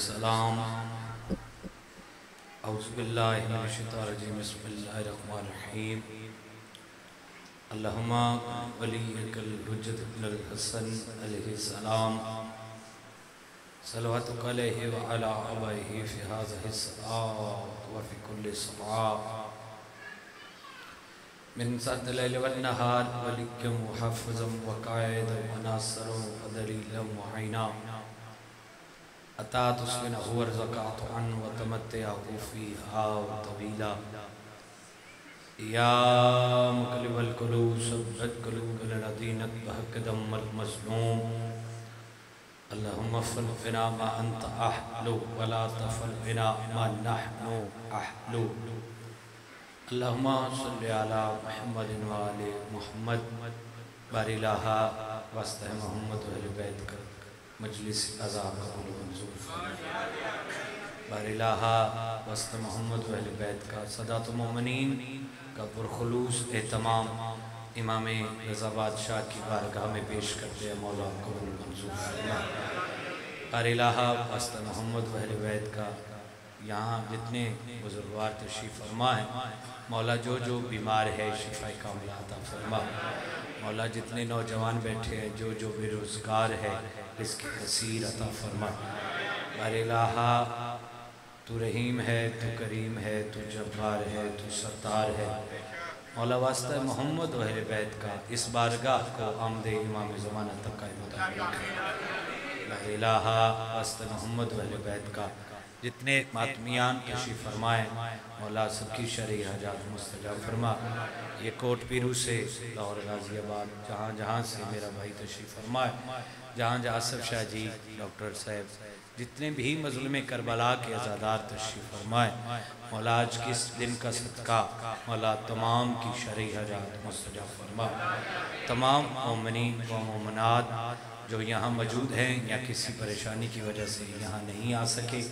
दुआ ज़हूर इमाम ज़मान अलैहिस्सलाम औज़ुबिल्लाहि मिनश शैतानिर बिस्मिल्लाहिर्रहमानिर्रहीम अल्लाहुम्मा वलियकल हुज्जत इब्नुल हसन अलैहिस्सलाम सलवातुक अलैहि व अला आबाइहि अता तुस्मिन हुवर ज़कात अन व तमत्तअहु फ़ीहा तवीला या मुक़ल्लिबल क़ुलूब सब्बत क़ुलूबना दीनक बहक़दम अल मज़लूम अल्लाहुम्मा फ़ल बिना मा अंत अहलु वला तफ़ल बिना मा नहनु अहलु अल्लाहुम्मा सल्लि अला मुहम्मद व आले मुहम्मद बारिलाहा वास्ते मोहम्मद व अहले बैत का मजलिस अज़ा कबूल मंजूर बारिलाहा वास्ते मोहम्मद व अहले बैत का सदात मोमिनीन का पुरखलूस एहतमाम इमाम रज़ा बादशाह की बारगाह में पेश करते हैं मौला कबूल मंजूर बारिलाहा वास्ते मोहम्मद व अहले बैत का यहाँ जितने बुजुर्गवार तशरीफ़ फरमा है मौला जो जो बीमार है शिफा कामला फरमा मौला जितने नौजवान बैठे हैं, जो जो बेरोज़गार है इसकी कसीर अता फरमा बारिलाहा तू रहीम है, तू करीम है, तू जब्बार है, तू सत्तार है। मौला वास्ता मोहम्मद वहल बैत का इस बारगाह को आमद इमाम ज़माना तक का वास्ता मोहम्मद वहल बैत का जितने मातमियान तशी फरमाए, मौला सबकी शरी हजात मुस्तजा फरमा। ये कोट पीरू से लाहौर गाज़ियाबाद जहाँ जहाँ से मेरा भाई तशी फरमाए जहाँ जहाँ आसफ शाह जी, डॉक्टर साहब, जितने भी मजलम करबला के अजादार तशी फरमाए, मौला आज किस दिन का सदका, मौला तमाम की शरी हजात मुस्तजा फरमा। तमाम मोमनी व मोमनात जो यहाँ मौजूद हैं या किसी परेशानी की वजह से यहाँ नहीं आ सके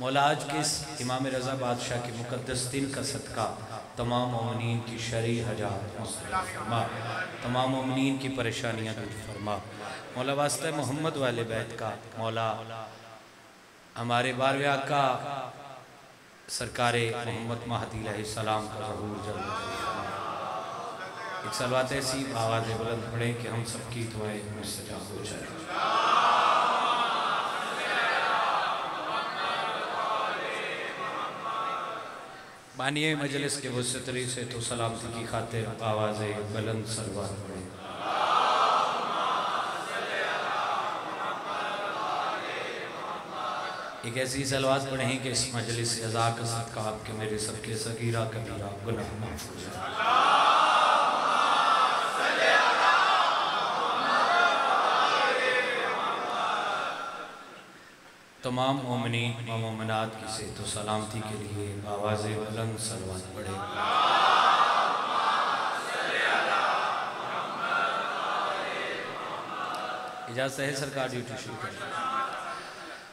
मौलाज के इमाम रज़ा बादशाह के मुक़दस दिन का सदका, तमाम ममिन की शरी हजात फरमा। तमाम ममिन की परेशानियाँ दूर फरमा। मौला वास्ते मोहम्मद वाले बैत का मौला। हमारे बारवे आका सरकार मोहम्मद महदी सलाम का जहूर ज़रूर एक सलवात ऐसी आवाज़ बुलंद पड़े कि हम सबकी दुआएँ सजा हो जाए। मानिए मजलिस के वसतरी से तो सलामती की खातिर आवाज़ बुलंद सलवात पढ़ें एक ऐसी सलवात पढ़ें कि इस मजलिस अज़ा का सदका आपके मेरे सबके सगीरा कबीरा गुनाह माफ़ हो तमाम व मोमनात की से तो सलामती के लिए आवाज़ बुलंद सलवात पढ़े। इजाज़त है सरकार ड्यूटी शुरू कर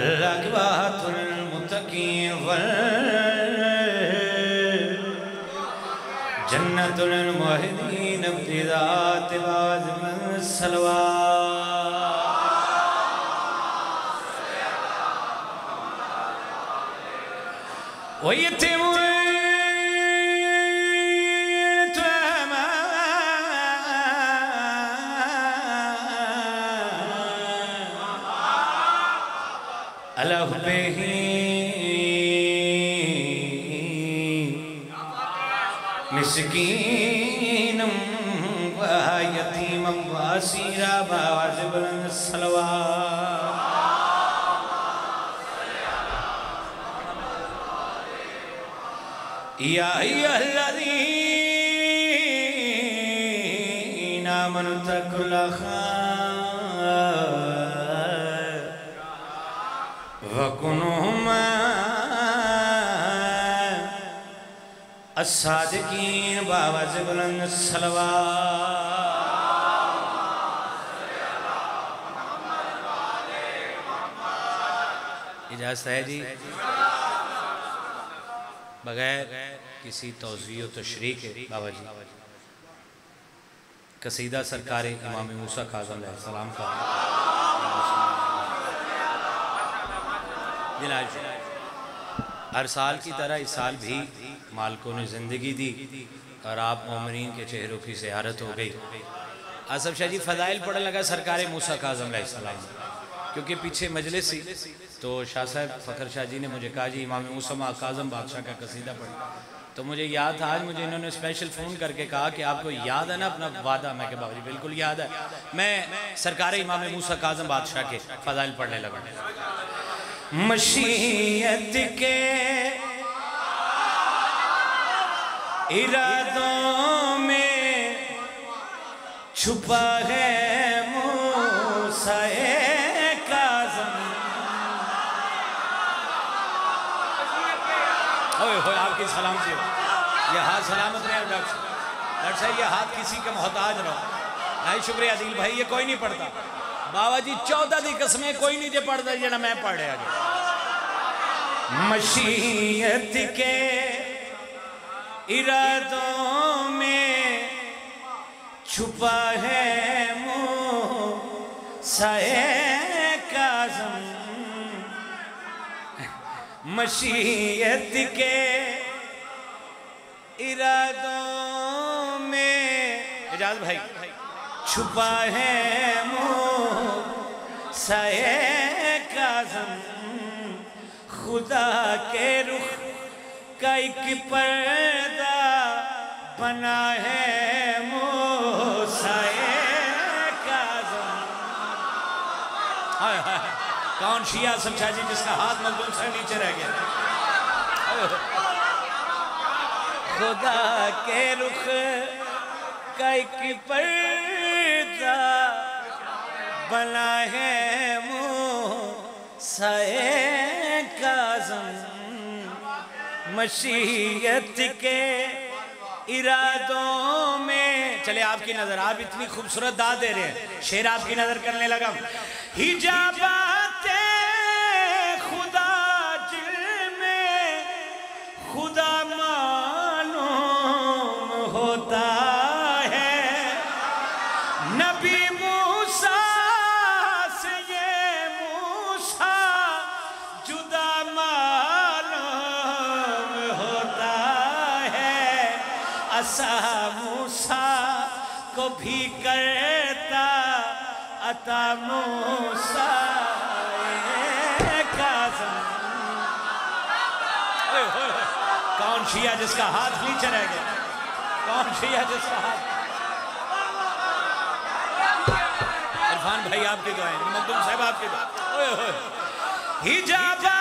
वल्लकबातुलमुतकीन वल जन्नतुलमुहिदीन अब्दिदात वाजमन सलवा वही थे मिसकीनम व यतीमम व सीरा बाज बुलंद सलवा या अल्लज़ीना आमनु तकुल्लाहा व कुनू वकुनू अस्सादिकीन बावाज बुलंद सलवा इजाज़त है जी? बगैर किसी तोज़ी तशरी के, बाबा जी। कसीदा सरकार इमाम मूसा काजम सलाम का। हर साल की तरह इस साल भी मालकों ने ज़िंदगी दी और आप मोमिन के चेहरों की जियारत हो गई। आसफ शाह जी, फ़जाइल पढ़ने लगा सरकार मूसा काजम सलाम क्योंकि पीछे मजलिस थी तो शाह साहब फ़खर शाह जी ने मुझे कहा, जी, इमाम मूसमा काजम बादशाह का कसीदा पढ़ा। तो मुझे याद था, आज मुझे इन्होंने स्पेशल फ़ोन करके कहा कि आपको याद है ना अपना वादा? मैं बाबा जी, बिल्कुल याद है। मैं सरकार इमाम मूसा काजम बादशाह के फ़जाइल पढ़ने लगा। मशीयत के इरादों में छुपा है मूसाए काजम। ओए होए, आपकी सलाम से ये हाथ सलामत रहे, डॉक्टर डॉक्टर साहब, ये हाथ किसी का मोहताज रहो नहीं शुक्रिया दिल भाई, ये कोई नहीं पढ़ता। बाबा जी चौदह की कसमें कोई नहीं जो पढ़ता जरा मैं पढ़ रहा मशीयत के इरादों में छुपा है मुँह काजम। मशीयत के इरादों में इजाज भाई, छुपा है मुँह साए काजम, खुदा के रुख का एक पर्दा बना है काजम। हाय हाय कौन शिया समझा जी जिसका हाथ मजदूर से नीचे रह गया? खुदा के रुख का एक पर्दा बना है मोसाए काजम मशीयत के इरादों में। चले आपकी नज़र, आप इतनी खूबसूरत दाद दे रहे हैं। शेर आपकी नज़र करने लगा। हिजाबाते कौन शिया जिसका हाथ नीचे रह गया कौन शिया जिसका हाथ इरफान भाई आपके दुआएँ मखदूम साहब आपकी दुआ हिजाबाते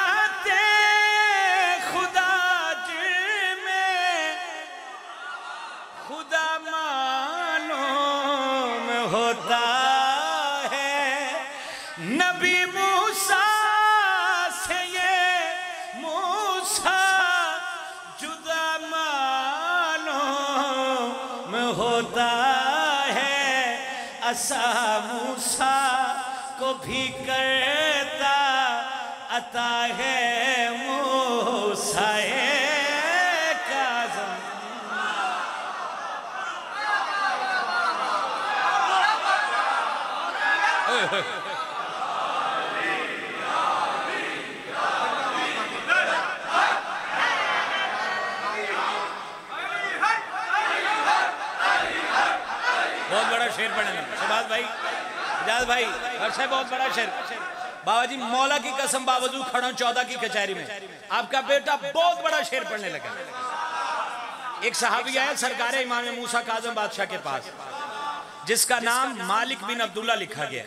असा मूसा को भी करता अता है भाई इजाज भाई हर्ष बहुत बड़ा शेर बाबा जी मौला की कसम बावजूद खड़ा चौदह की कचहरी में। आपका बेटा बहुत बड़ा शेर पढ़ने लगा एक साहबी आया सरकार इमाम मूसा काजम बादशाह के पास, जिसका नाम मालिक बिन अब्दुल्ला लिखा गया।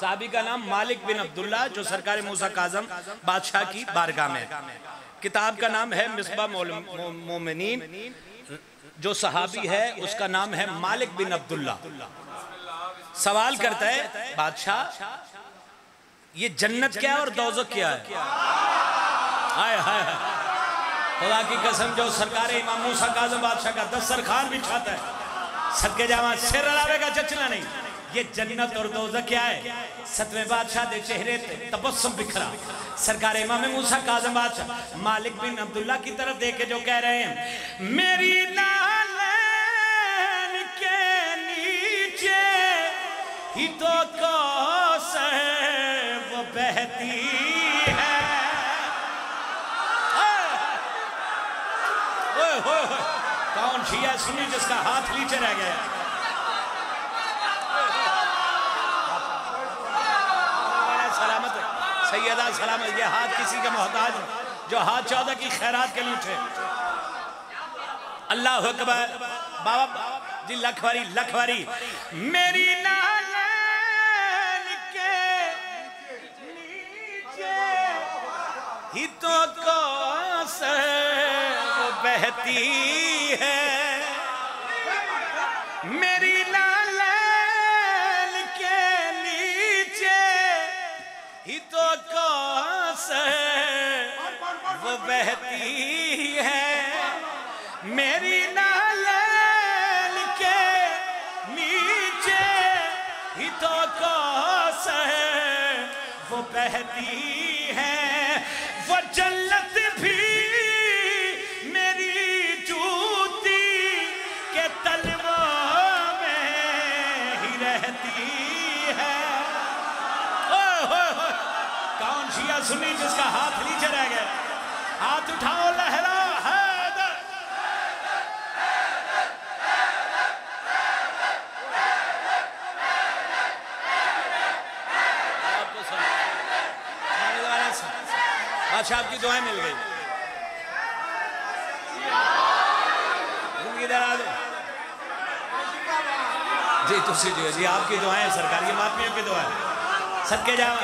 साहबी का नाम मालिक बिन अब्दुल्ला, जो सरकार मूसा काजम बादशाह की बारगाह में किताब का नाम है मिसबा मोमिनीन। जो सहाबी है, उसका नाम है मालिक बिन अब्दुल्ला। सवाल करता है, बादशाह, ये जन्नत क्या है और दोजक क्या है? हाय हाय खुदा की कसम, जो सरकार इमाम मूसा काजम बादशाह का दस्तर खान भी छाता है, सदके जावा सिर अलावे का चचना नहीं। ये जन्नत और दोजक क्या है? सतवें बादशाह दे चेहरे तबस्सुम बिखरा। सरकार इमाम मूसा काजम बादशाह, मालिक बिन अब्दुल्ला की तरफ़ देखे जो कह रहे हैं, मेरी नालन ही तो कौस है। वो बहती है कौन सुनी जिसका हाथ नीचे रह गया? सलामत, सैयदा सलामत, ये हाथ किसी का मोहताज जो हाथ चौदह की खैरात के लिए उठे। अल्लाह अकबर, बाबा, जी लखवारी लखवारी, मेरी नालन ही तो वो बहती है। मेरी नालन के नीचे ही तो वो बहती है। मेरी नालन के नीचे ही तो वो बहती है। वो जी आपकी दुआएँ सरकार की माफियों की दुआएँ सबके जावा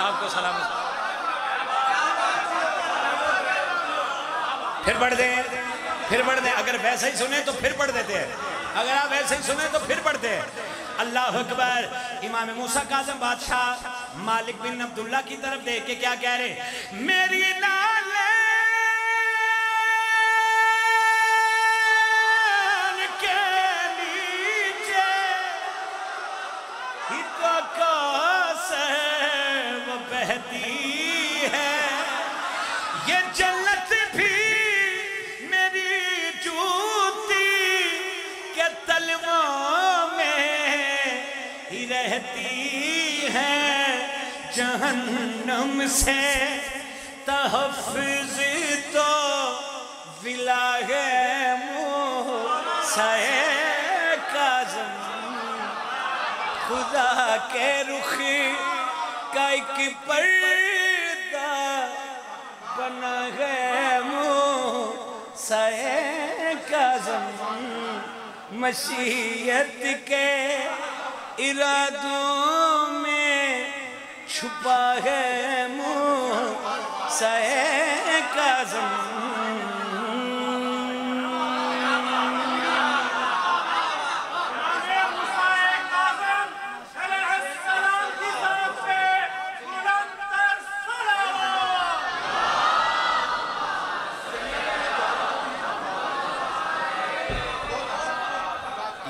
आपको सलामत फिर पढ़ दें, फिर पढ़ दें। अगर वैसे ही सुने तो फिर पढ़ देते हैं। अगर आप वैसे ही सुने तो फिर पढ़ते हैं। अल्लाह अकबर, इमाम मूसा काजम बादशाह, मालिक बिन अब्दुल्ला की तरफ़ देख के क्या कह रहे मेरी नालन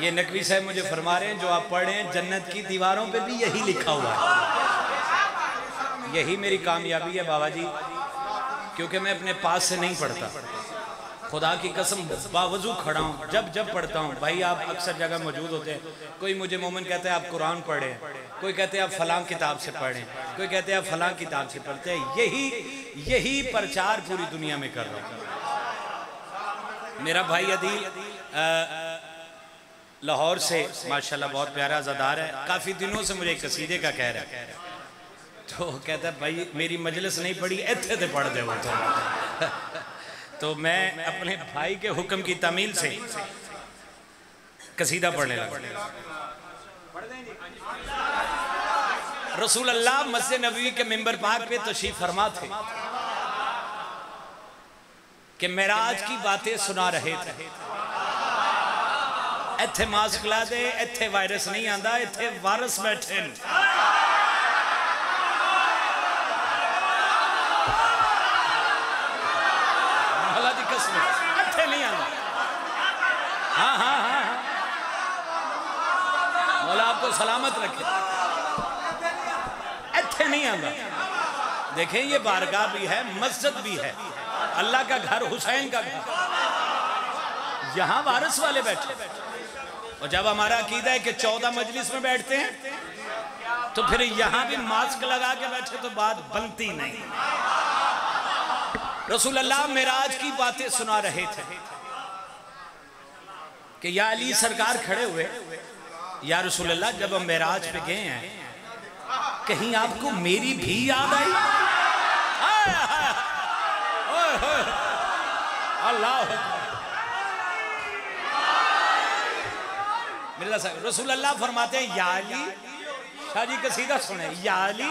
ये नकवी साहब मुझे फरमा रहे हैं, जो आप पढ़ रहे हैं, जन्नत की दीवारों पे भी यही लिखा हुआ है। यही मेरी कामयाबी है बाबा जी क्योंकि मैं अपने पास से नहीं पढ़ता। खुदा की कसम बावजू खड़ा हूँ, जब जब पढ़ता हूँ। भाई, आप अक्सर जगह मौजूद होते हैं। कोई मुझे मोमिन कहते हैं, आप कुरान पढ़े। कोई कहते हैं, आप फलां किताब से पढ़ें। कोई कहते हैं, आप फलां किताब से पढ़ते हैं। यही यही प्रचार पूरी दुनिया में कर रहा हूँ। मेरा भाई अदील लाहौर से, माशाल्लाह बहुत प्यारा जदार है। काफ़ी दिनों से मुझे कसीदे का कह रहा है। तो कहता है, भाई, मेरी मजलिस नहीं पढ़ी इतने तो पढ़ दे वो तो। तो मैं अपने भाई के हुक्म की तमील से कसीदा पढ़ने लगा। रसूल अल्लाह मस्जिद नबी के मेंबर पाक पे तशरीफ़ फरमा थे कि मेराज की बातें सुना रहे थे। इथे मास्क ला दे इथे वायरस नहीं आता इथे वायरस बैठे सलामत रखे इतने नहीं देखें ये बारगाह भी है मस्जिद भी है अल्लाह का घर हुसैन का घर यहाँ वारस वाले बैठे और जब हमारा अकीदा है कि चौदह मजलिस में बैठते हैं तो फिर यहाँ भी मास्क लगा के बैठे तो बात बनती नहीं रसूल अल्लाह मेराज की बातें सुना रहे थे कि या अली सरकार खड़े हुए या रसूल अल्लाह जब हम मेराज पे गए हैं कहीं आपको मेरी भी याद आई अल्लाह रसूल अल्लाह फरमाते हैं, याली, शाह जी का सीधा सुने, याली,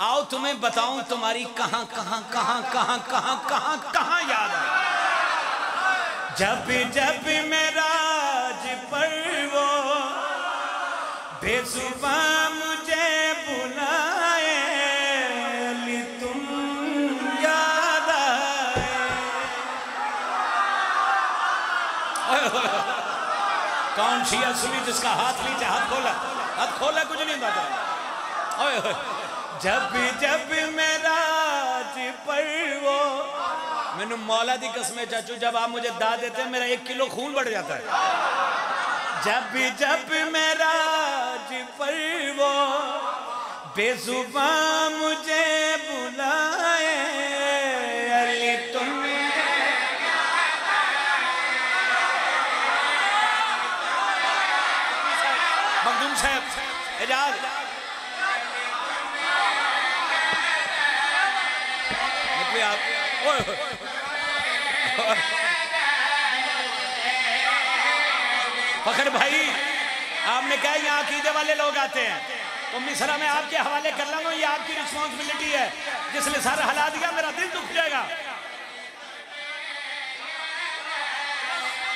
आओ तुम्हें बताऊँ तुम्हारी कहाँ कहाँ कहाँ कहाँ कहाँ कहाँ कहाँ याद है? जब जब मेरा पर वो बेसुबा कौन सी असली जिसका हाथ नीचे हाथ खोला। हाथ खोला कुछ नहीं बात जब जब मेरा पर वो, मैंने मौला दी कसम, चाचू, जब आप मुझे दा देते हैं, मेरा एक किलो खून बढ़ जाता है। जब जब मेरा पर वो बेजुबा मुझे फखर भाई, आपने कहा यहाँ अकीदे वाले लोग आते हैं। तो मिसरा में आपके हवाले कर लूँगा ये आपकी रिस्पॉन्सिबिलिटी है, जिसने सारा हला दिया, मेरा दिल दुख जाएगा।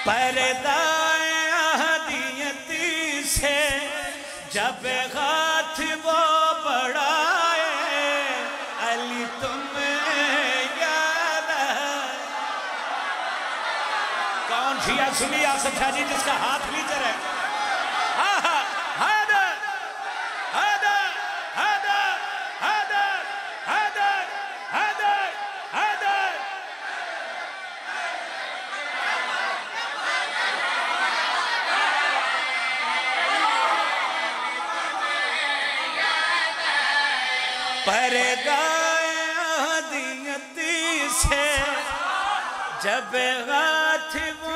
परदायती से जब हाथ वो बढ़ाए सी सुनी आसफ जी जिसका हाथ नीचे रहे। पर दियती से जब हाथ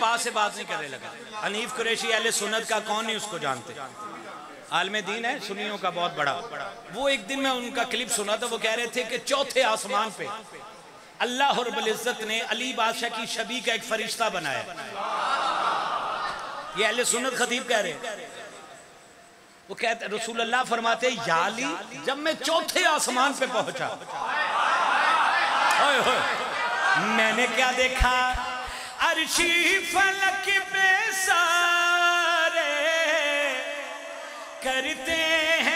पास से बात नहीं करने लगा। हनीफ कुरैशी, अहले सुन्नत का कौन नहीं उसको जानते? आलम दीन है सुनियों का बहुत बड़ा। वो एक दिन मैं उनका क्लिप सुना था, वो कह रहे थे कि चौथे आसमान पे अल्लाह इज़्ज़त ने अली बादशाह की छवि का एक फरिश्ता बनाया। ये अहले सुन्नत खतीब कह रहे वो कहते रसूल अल्लाह फरमाते, या अली, जब मैं चौथे आसमान पे पहुँचा। मैंने क्या देखा? अरशी फलक बेसारे करते हैं।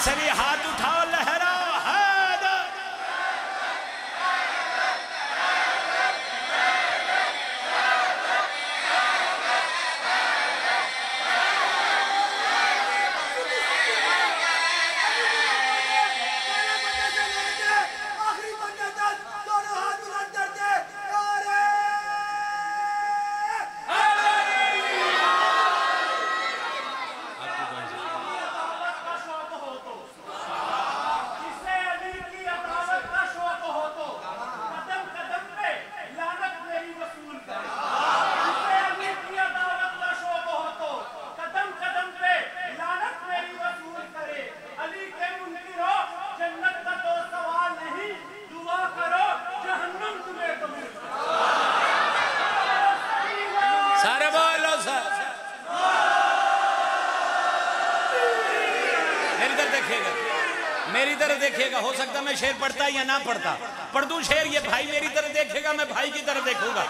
इसलिए हाथ शेर पढ़ता है या ना पढ़ता? पढ़ दू शेर, ये भाई मेरी तरह देखेगा, मैं भाई की तरह देखूँगा।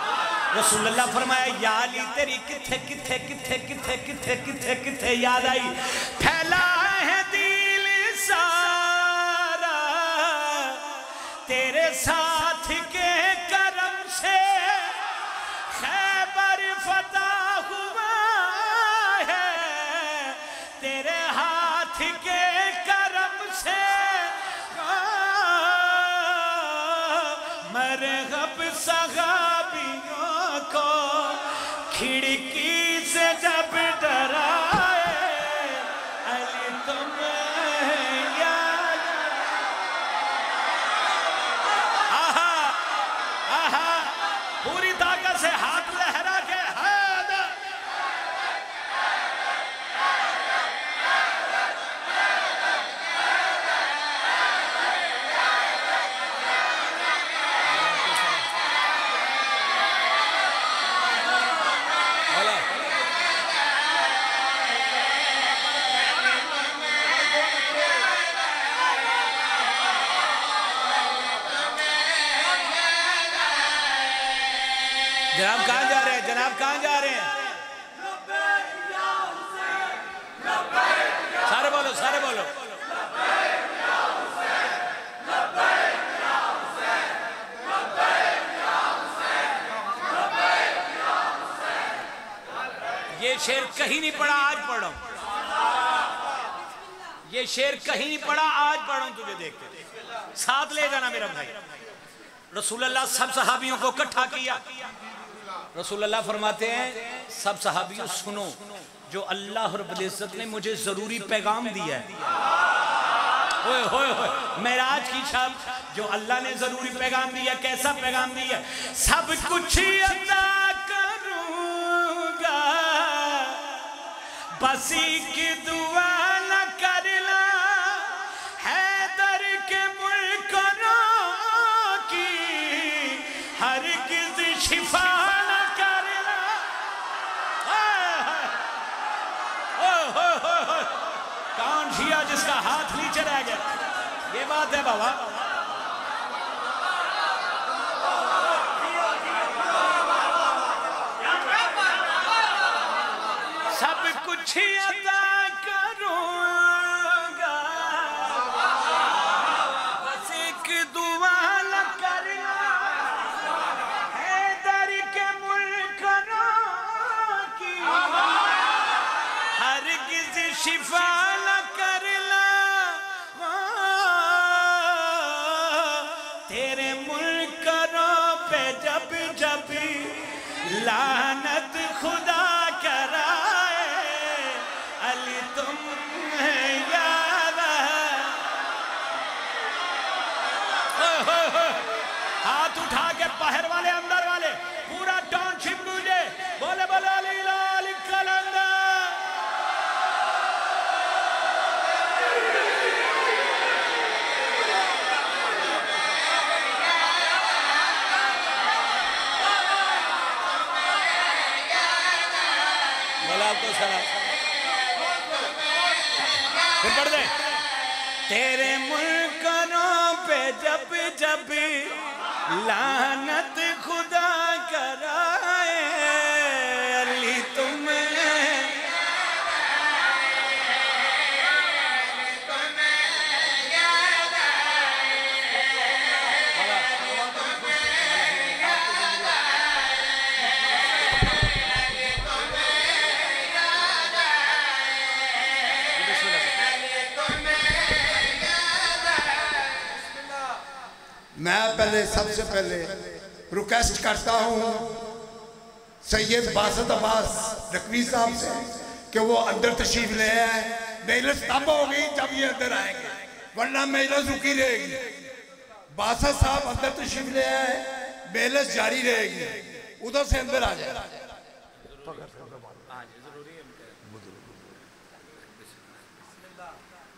रसूलुल्लाह फरमाया, याली तेरी किथे किथे किथे किथे किथे किथे किथे याद आई? फैला है दिल सारा, तेरे साथ sahabiyon ko khidki रसूल अल्लाह सब सहाबियों को इकट्ठा किया। रसूल अल्लाह फरमाते हैं, सब सहाबियों, सुनो, जो अल्लाह रबुल्ज़त ने मुझे ज़रूरी पैगाम दिया है। ओए होए होए मेराज की छाप, जो अल्लाह ने ज़रूरी पैगाम दिया, कैसा पैगाम दिया? सब कुछ अदा करूँगा, बस की दुआ até lá. जब जब लानत पहले, सबसे पहले रिक्वेस्ट करता हूँ सैयद बासत अब्बास नकवी साहब से कि वो अंदर तशरीफ़ ले आए। मेजलिस तब होगी जब ये अंदर आएँगे, वरना मेजलिस रुकी रहेगी। बासत साहब अंदर तशरीफ़ ले आए मेजलिस जारी रहेगी, उधर से अंदर आ जाए।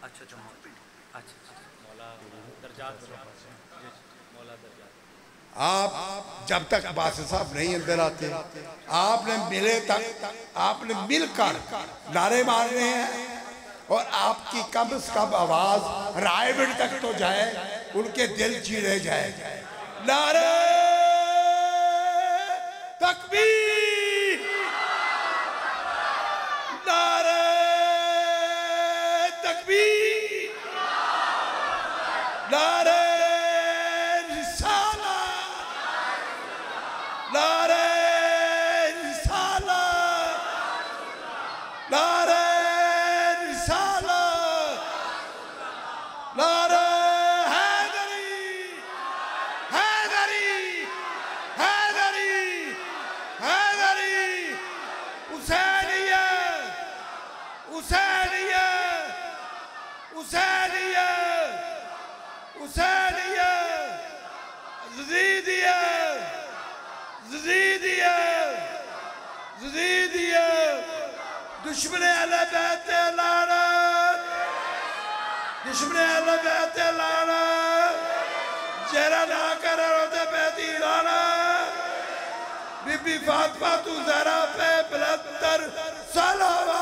अच्छा अच्छा अच्छा मौला दर्जात मौला दर्जात आप जब तक बादशाह साहब नहीं अंदर आते, आपने मिले तक, आपने मिलकर नारे मारने हैं और आपकी कम से कम आवाज़ रायगढ़ तक तो जाए, उनके दिल चीरे जाए। नारे तकबीर। नारे तकबीर। नारे दुश्मन अहले बैत लानत जरा ना कर रोते बैती लानत बीबी फातिमा, तू जरा पे बलंदर सलावा।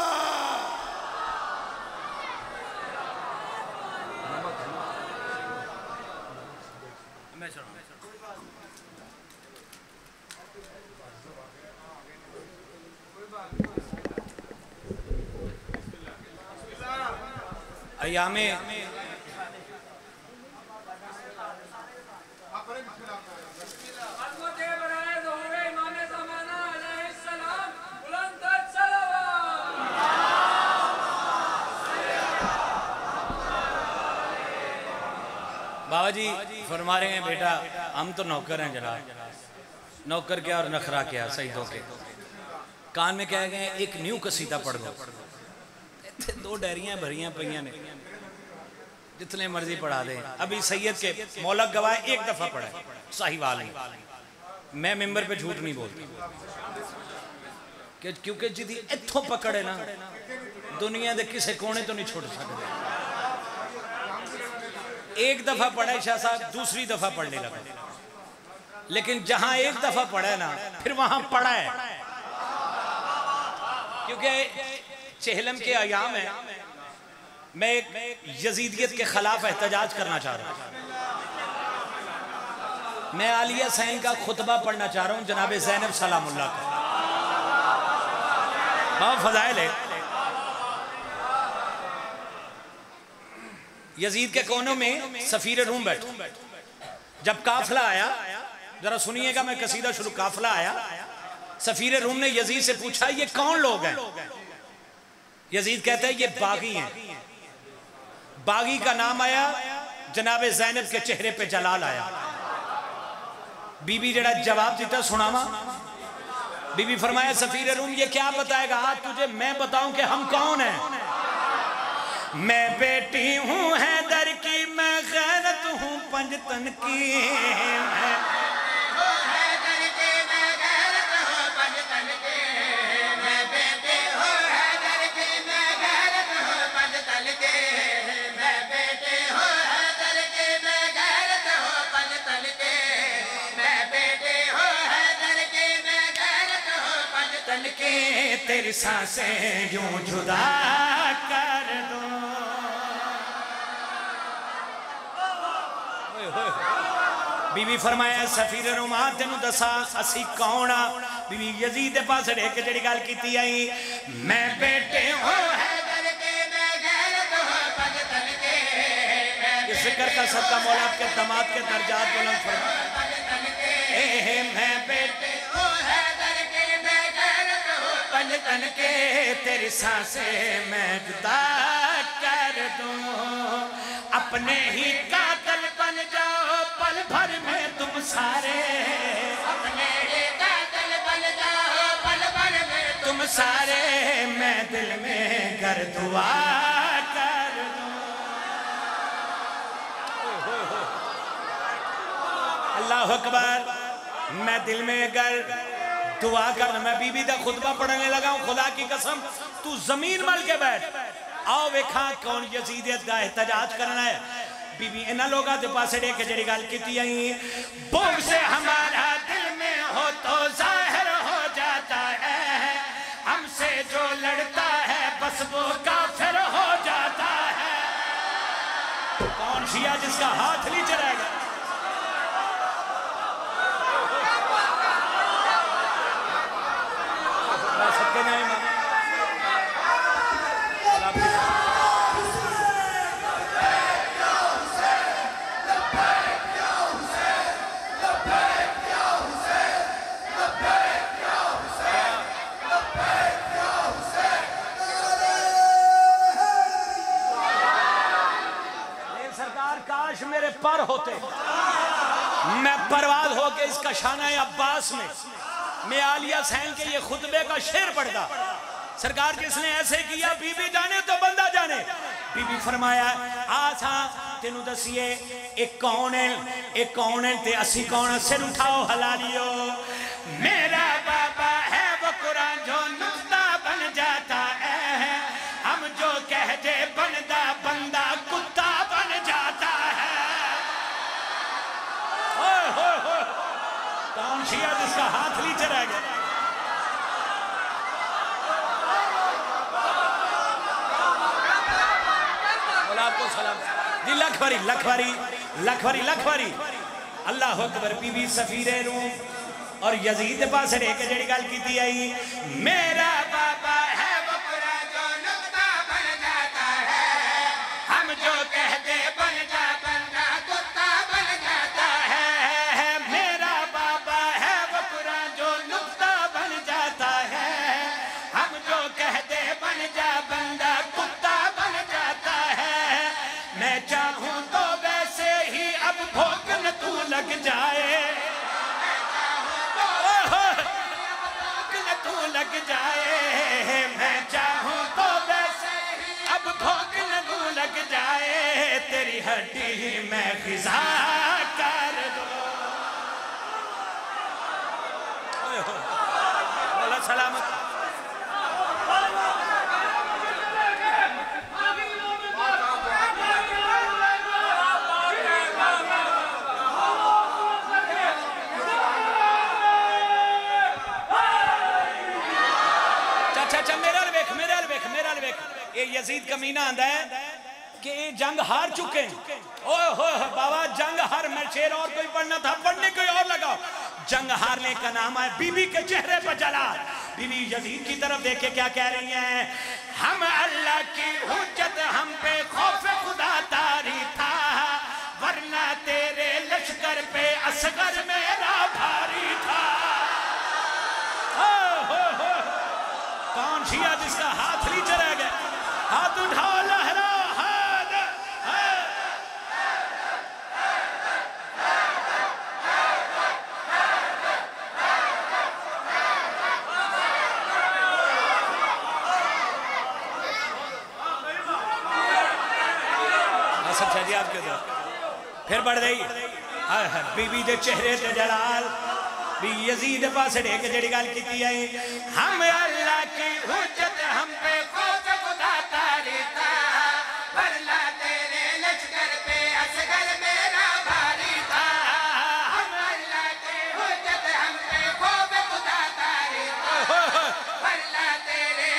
अयामे अजमत बराए ज़ोहर इमाम ज़माना अलैहिस्सलाम बुलंद सलावत बाबा जी, फरमा रहे हैं, बेटा, हम तो नौकर हैं जनाब। नौकर क्या और नखरा क्या शहीदों के कान में कह गए, एक न्यू कसीदा पढ़ दो दो डायरियाँ भरियाँ पईयां ने। जितने मर्ज़ी पढ़ा दें। अभी सैयद के मौलक गवाह एक दफ़ा पढ़ा साहिवाल मैं मेंबर पे झूठ नहीं बोलता। क्योंकि जिदी इत्थों पकड़ ना, दुनिया के किसी कोने तो नहीं छुट सकते एक दफ़ा पढ़ा शाह साहब, दूसरी दफ़ा पढ़ने लगा। लेकिन जहाँ एक दफ़ा पढ़ा है ना, फिर वहाँ पढ़ा है। क्योंकि चहलम के अयाम है। मैं एक यजीदियत के खिलाफ एहतजाज करना चाह रहा हूँ। मैं आलिया सैन का खुतबा पढ़ना चाह रहा हूँ, जनाब जैनब सलामुल्लाह का। हाँ फजाइल है। यजीद के कोनों में सफीर रूम बैठे। जब काफला आया, जरा सुनिएगा, मैं कसीदा शुरू, काफला आया। सफीर रूम ने यजीद से पूछा, ये कौन लोग हैं? यजीद कहते हैं, ये बागी हैं। बागी का नाम आया, जनाब जैनब के चेहरे पे जलाल आया। बीबी जरा जवाब देता, सुनावा। बीबी फरमाया, सफीर रूम, ये क्या बताएगा? आज तुझे मैं बताऊँ कि हम कौन हैं? मैं बेटी हूँ हैदर की मैं गैरत हूँ पंजतन की। तेरी साँसें यूँ जुदा बीबी फरमाया सफीर रुमा तेन दसा असी कौन आ? बीबी यजीद दे पास ढेक जेड़ी गल कीती आई मैं बेटे हो हैदर के के ज़िक्र का सबका मौला आपके दमाद के दर्जात बुलंद फरमा मैं बेटे हो हैदर के मैं पगतन के। तेरी साँसें मैं जुदा कर दूँ अपने ही कातल बन जाओ पल भर में तुम सारे। अपने कातल बन जाओ पल भर में तुम सारे मैं दिल में कर दुआ कर अल्लाह अकबर मैं दिल में अगर दुआ कर। मैं बीबी का खुतबा पढ़ने लगा हूँ खुदा की कसम तू ज़मीन मल के बैठ। आओ वेखा कौन यजीदियत का एहतजाज करना है। बीबी इन्हों लोगों के पास के जी गल की आई। से हमारा दिल में हो तो ज़ाहिर हो जाता है। हमसे जो लड़ता है, बस वो काफिर हो जाता है। कौन शिया जिसका हाथ नहीं रहेगा सबके न्याय मांगे ये सरकार काश मेरे पर होते मैं परवाज होके इसका शाना अब्बास में। मैं आलिया सैन के ये खुतबे का शेर पढ़ता। सरकार जिसने ऐसे किया? बीबी जाने तो बंदा जाने। बीबी फरमाया, आसा, तेनु दसिए, एक कौन है? एक कौन है? ते असी कौन? सिर उठाओ, हलालियो। मेरा बाबा है, वो कुरान जो नुक्ता बन जाता है। हम जो कह दे बनदा बंदा जिसका हाथ नीचे रह गया। बोला आपको सलाम। जी, लखवारी लखवारी लखवारी लखवारी। अल्लाह अकबर बीबी सफीरे रूम। और यजीद पास रेके जड़ी गल की आई, मेरा ही लगू लग जाए तेरी हड्डी मैं खिजा कर दूँ। सलामत चाचा अच्छा मेरे वाल वेख मेरे वाल वेख मेरे वाल वेख ये यजीद कमीना आंदा है कि ये जंग हार चुके हैं। ओए होए, बाबा जंग हार मैं शेर और कोई पढ़ना था पढ़ने कोई और लगाओ। जंग हारने का नाम है बीबी के चेहरे पर जला। बीबी यजीद की तरफ़ देखे क्या कह रही हैं? हम अल्लाह की हुज्जत हम पे खौफ खुदा तारी था वरना तेरे लश्कर पे असगर मेरा फिर बढ़ गई। हाय हाय बीबी दे चेहरे ते जलाल। भी यजीद पास ढेक जड़ी गल की आई। हम अल्लाह की हुज्जत हम पे खौफ खुदा तारी था वरना तेरे लश्कर पे असगर मेरा भारी था हम अल्लाह की हुज्जत हम पे खौफ खुदा तारी था वरना तेरे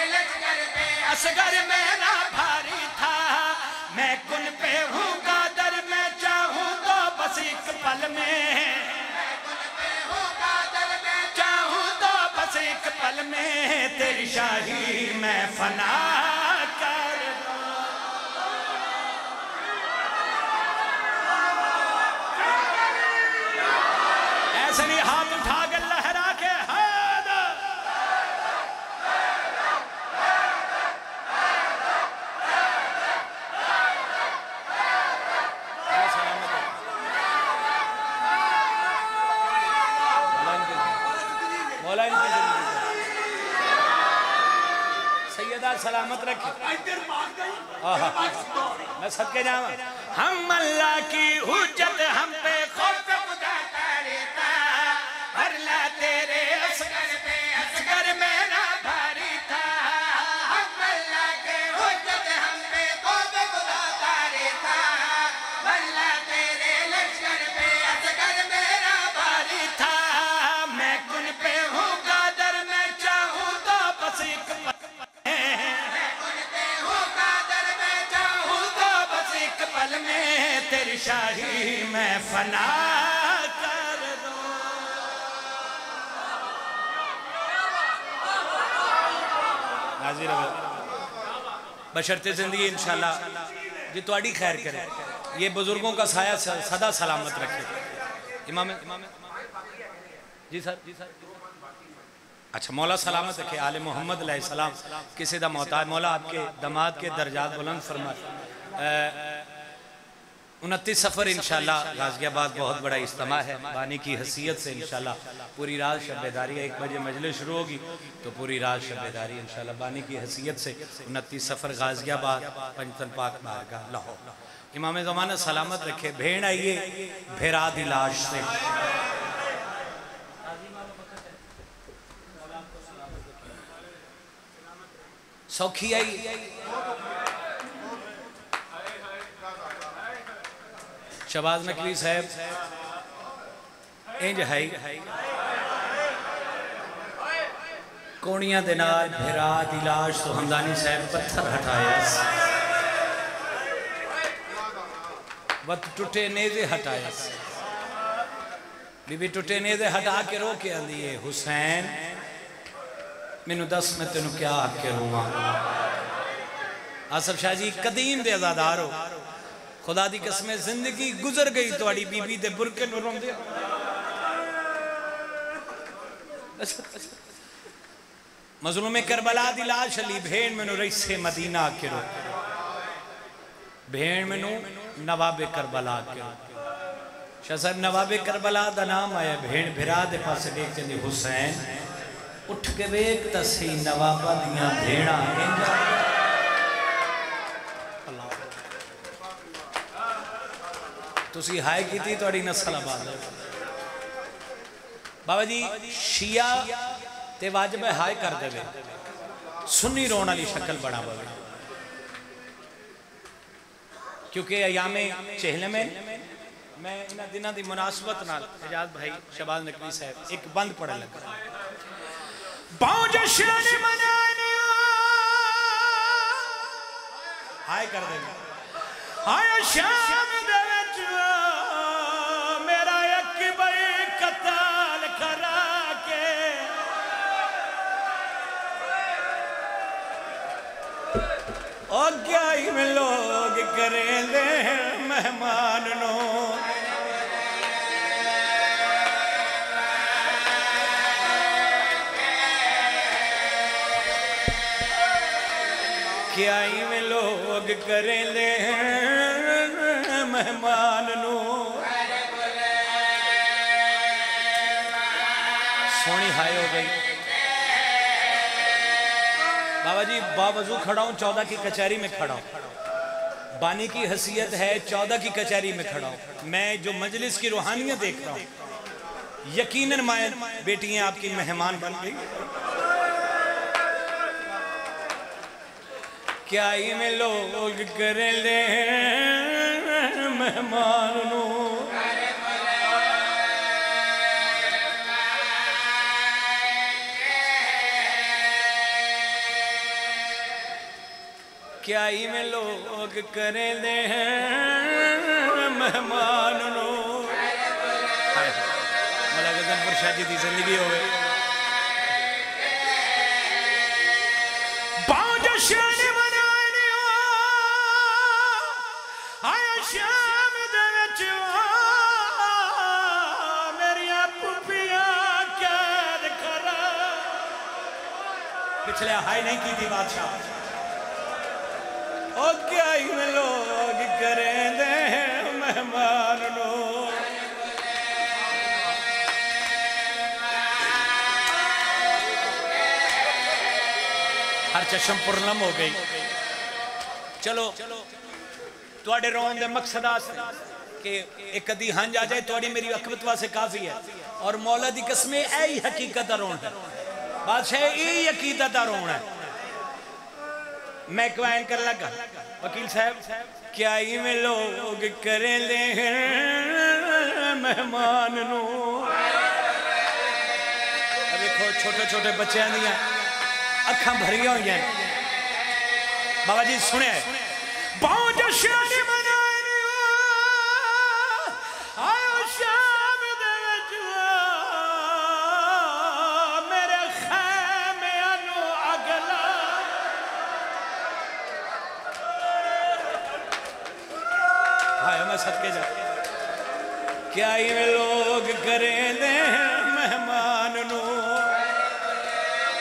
में। चाहूँ तो बस एक पल में तेरी शाही मैं फना कर दूँ। ऐसे नहीं हाथ उठा के लहरा के हैदर मौला इनकी ज़िंदगी को। सैयदा सलामत रखे मैं सबके जावा हम अल्लाह की हुज्जत हम पे शाही मैं फना कर दूँ। है। ज़िंदगी इंशाल्लाह जी थोड़ी खैर करे। ये बुज़ुर्गों का साया सदा सलामत रखे। इमाम जी सर जी सर। अच्छा मौला सलामत रखे, आले मोहम्मद सलाम। किसी दा मोहताज, मौला आपके दमाद के दर्जात बुलंद फरमाए। उनतीस सफ़र इंशाल्लाह गाजियाबाद बहुत बड़ा इज्तम है। बानी की हैसियत से इंशाल्लाह पूरी रात शबेदारी एक बजे मजलिस शुरू होगी तो पूरी रात शबेदारी इंशाल्लाह बानी की हैसियत से उनतीस सफ़र गाजियाबाद, पंचतन पाक बारगाह, लाहौर। इमाम ज़माना सलामत रखे, भेड़ आइए, भेरा दिलाश से। सौखी आई। शबाज नकवी साहब। इंज है। कोणियाँ दे नाल साहब पत्थर हटाया। टुटे नेजे बीबी टुटे नेजे हटा के रो के आंदी है, हुसैन। मैनू दस, मैं तेन क्या आके रोवा। आसफ शाह जी, कदीम दे आजादार हो। खुदा दी कसमें ज़िंदगी गुजर गई थोड़ी बीबी दे बुरके रोंदे। मजलूम करबला दी लाश अली, भेण मैनू रईसे मदीना आके रो भेण मैनू नवाबे करबला आके रो शाह नवाबे करबला दा नाम आया, भेण भिरा दे पासे देख चंदी हुसैन। उठ के वेख त सही नवाबा दियाँ भेणा इंजा ਤੁਸੀਂ ਹਾਇ ਕੀਤੀ ਤੁਹਾਡੀ ਨਸਲ ਆਬਾਦ ਹੈ ਬਾਬਾ ਜੀ ਸ਼ੀਆ ਤੇ ਵਾਜਬ ਹੈ ਹਾਇ ਕਰ ਦੇਵੇ ਸੁੰਨੀ ਰੋਣ ਵਾਲੀ ਸ਼ਕਲ ਬਣਾ ਬਵੇ ਕਿਉਂਕਿ ਅਯਾਮੇ ਚਹਿਲੇ ਮੈਂ ਮੈਂ ਇਹਨਾਂ ਦਿਨਾਂ ਦੀ ਮੁਨਾਸਬਤ ਨਾਲ ਇਜਾਜ਼ ਭਾਈ ਸ਼ਬਾਜ਼ ਨਕਵੀ ਸਾਹਿਬ ਇੱਕ ਬੰਦ ਪੜਨ ਲੱਗਾ ਬਾਉ ਜਸ਼ਨ ਮਨਾਨਿਓ ਹਾਇ ਕਰ ਦੇਵੇ क्या ही लोग करेंदे मेहमान नो। क्या ही में लोग करेंदे मेहमान नो। सोनी हाय हो गई। बाबा जी बावजू खड़ा हूँ, चौदह की कचहरी में खड़ा हूँ। बानी की हैसियत है, चौदह की कचहरी में खड़ा हूँ। मैं जो मजलिस की रूहानियत देख रहा हूँ, यकीनन माए बेटियाँ आपकी मेहमान बन गई। क्या इवें लोग करेंदे मेहमान? क्या इवें लोग करेंदे मेहमान नु। गनपुर शाह की ज़िंदगी हो दे कर। पिछले हाई नहीं की थी बादशाह। इन लोग मेहमान नो हर चशम पुरलम हो गई। चलो थोड़े रोन के मकसद कि एक अदी हंज आ जाए थोड़ी मेरी अकबत वास्ते काफ़ी है। और मौला की कसमें यही हकीकत का रोन है। बादशाह यही अकीदत का रोन है। मैं क्वाइन कर लगा। वकील साहब, क्या ही में लोग करें ले मेहमान देखो छोटे छोटे बच्चों दिया अखा भरिया हुई बाबा जी सुने। बहुत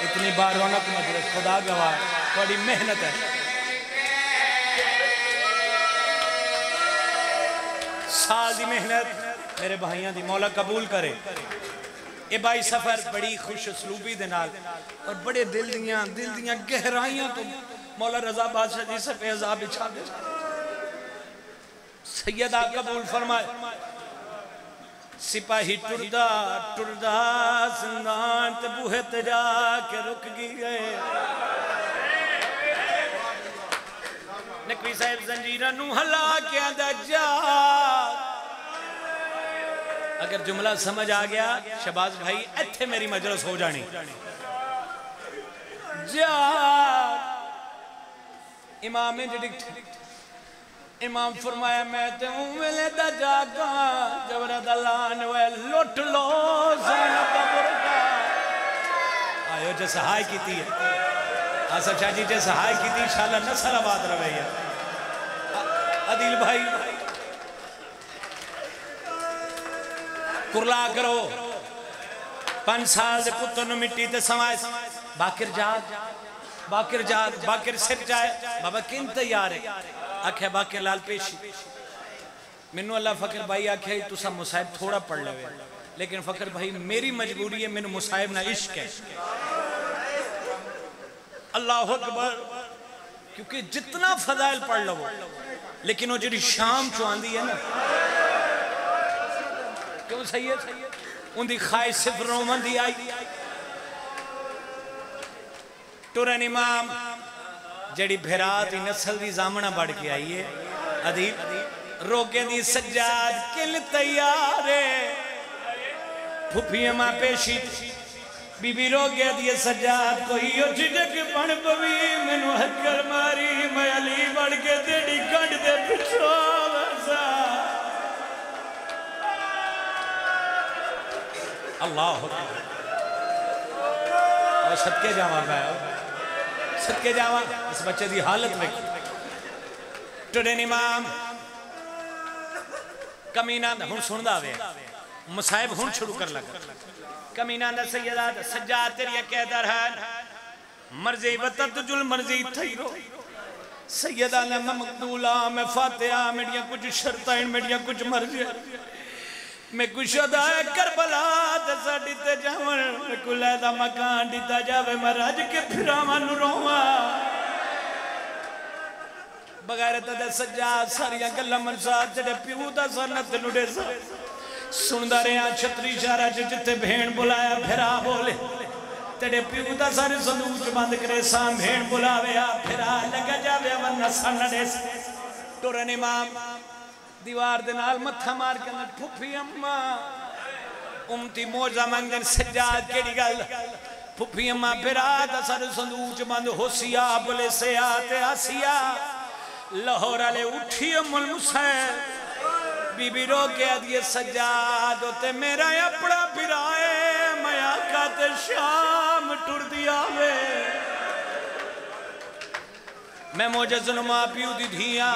इतनी बार रौनक मजलिस खुदा गवाह थोड़ी मेहनत है। साल की मेहनत, मेरे भाइयों की मौला कबूल करे। ये भाई सफ़र बड़ी खुश असलूबी दे नाल, और बड़े दिल दियाँ दिल दियाँ गहराइयाँ तो मौला रजा बादशाह जी से फैजाब बिछा दे। सैयदा कबूल फरमाए सिपाही टुरदा टुरदा जिंदान ते ते जाके रुक गए। नकवी साहब जंजीरा हला के आंदा जा। अगर जुमला समझ आ गया, शबाज भाई, इत्थे मेरी मजलिस हो जानी। जा। इमाम ने इमाम फरमाया, मैं ते वेले दा जागा, जबरा दलान वे लुट लो ज़ैनब दा बुरका। आयो, जे सहाय कीती है। आसफ शाह जी, जे सहाय कीती इंशाल्लाह नस्ल आबाद रवे अ- अदिल भाई, कुरला करो। पाँच साल दे पुत्र नु मिट्टी ते समाए। बाकिर जाग बाकिर जाग बाकिर सिर जाए। बाबा, किन तैयार है? आख्या बाकिर लाल पेशी। मैनू अल्लाह फकर भाई आख्या तुसा मुसाहिब थोड़ा पढ़ ले लेकिन फकर भाई, मेरी मजबूरी है, मैनू मुसाहिब ना इश्क है। अल्लाह अकबर, क्योंकि जितना फजाइल पढ़ लो लेकिन वो जी शाम चो आंदी है ना, क्यों सही है? उनकी ख्वाहिश सिर्फ़ रोमन दी आई। टुरन इमाम जड़ी भिरात नस्ल की जामना बढ़ के आई है। अदीब रोके दी सज्जाद किल तैयार है। फुफिया माँ पेशी, बीबी रोके दी सज्जाद कोई ओ झिझक बन पवी। मैनू हक्कर मारी, मैं अली बढ़ के तेरी गंढ दे पिछो अल्लाह सदके जावा मैं। सदके जावा, इस बच्चे की हालत में। टुडे इमाम कमीना हूँ सुनदा वे, मुसाहिब हूँ शुरू कर लगा। कमीना दा सैयदा सज्जाद तेरी कहदर है। मर्ज़ी वतत जुल मर्ज़ी थई रो सैयदा ने मकदूला, मैं फातिहा, मेरिया कुछ शर्तां, मेरिया कुछ मर्ज़ी मैं कुछ करबला ते साडी जावन मैं कुलै दा मकान दिता जावे, मैं के फिरावां बगैर ते सारियाँ गल्लां प्यू दा सुनदा रहा छतरी शहरा च जिथे भेण बुलाया, फिरा बोले। तेरे प्यू दा सारे संदूक बंद करे, सा भेण बुलावे, आ फिरा लग जावे वन्ना सनड़े टुरन इमाम दीवार दे नाल मत्था मार के फुफी अम्मा उमती मौजा मंगन सज्जाद केड़ी गल फुफी अम्मा, फिरा दा सारे संदूक बंद होसिया बोले से आते आसिया, लाहौर वाले उठी अमुल मुसैन, बीबी रो के आदिए सजाद ते मेरा अपना फिराए मैं आका ते शाम टुर दिया वे मैं मोजे जुलमा पियो दी धिया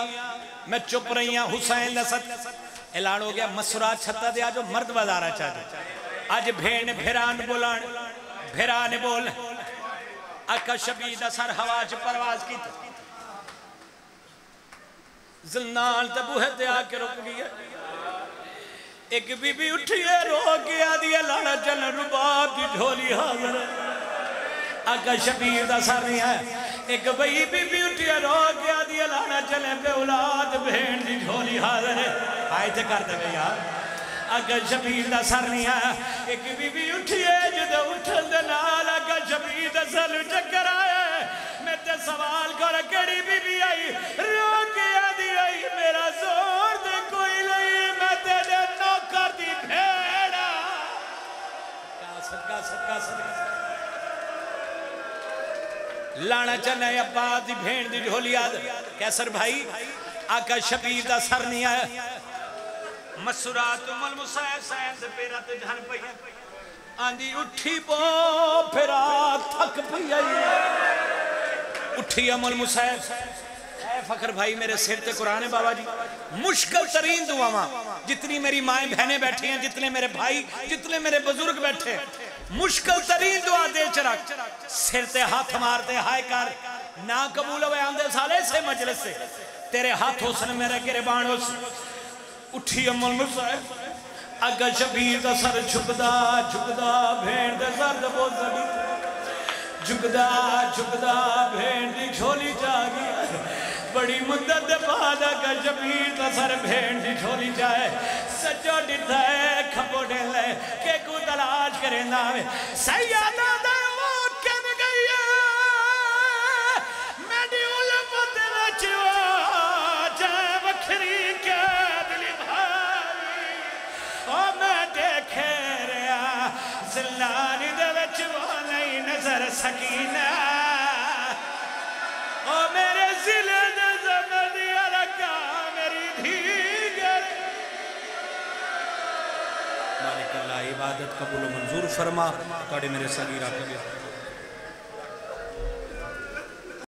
मैं चुप रही हूँ हुसैन नसत ऐलान हो गया, मसुरा छत्ता दे आज मर्द बाजारा चाह आज भेड़ भेरान बोलान भेरा बोल। अका शबी दा हवा च परवाज की जलनाल ते बूहे ते आके रुक गई एक बीबी उठी है रो के आदि लाड़ा चल रुबाब की झोली हाजिर अका शबीर दा सर नहीं है। एक बई उठी है रो के आदि है लाड़ा चले पे औलाद भेड़ दी झोली हाजिर आए ते कर दे यार अगर शबीर दा सर नहीं है, एक बीबी उठी है जद उठन दे नाल। अगर शबीर दा सर चक्कर आया मैं ते सवाल कर, केड़ी बीबी आई? रो के आदि आई, मेरा ज़ोर दे कोई नहीं, मैं तेरे नौकर दी भेड़ा क्या सदका सदका सदका लाना चाहना अब्बा दी भेड़ दी ढोली कैसर भाई, आका शबीर दा सर नहीं आया। सैन दे पेरा ते धन पई आंदी उठी पो, फिरा थक पई उठी अमल मुसैब भाई, मेरे सिर ते कुरान है बाबा जी। मुश्किल तरीन दुआवा। जितनी मेरी माएँ, बहनें बैठी हैं, जितने मेरे भाई, जितने मेरे बुज़ुर्ग बैठे हैं। मुश्किल तरीन दुआ दे चरक सिर ते हाथ मारते हाय कर। ना कबूल हुए आंदे साले से मजलिस से। तेरे हाथ हुसन मेरे गिरबान हुसन। उठी अमल मुसाहिब अगर शबीर का सर झुकदा झुकदा भेड़ दे सर दे। बोल सड़ी झुकदा झुकदा भेड़ दी झोली जा गई बड़ी मुद्दत दे बाद अगर शबीर का सर भेड़ दी झोली जाए। सजो डिठा है खबो करे ना सैयदा इबादत कबूल मंजूर फरमा। थोड़े मेरे सगीरा कबीर।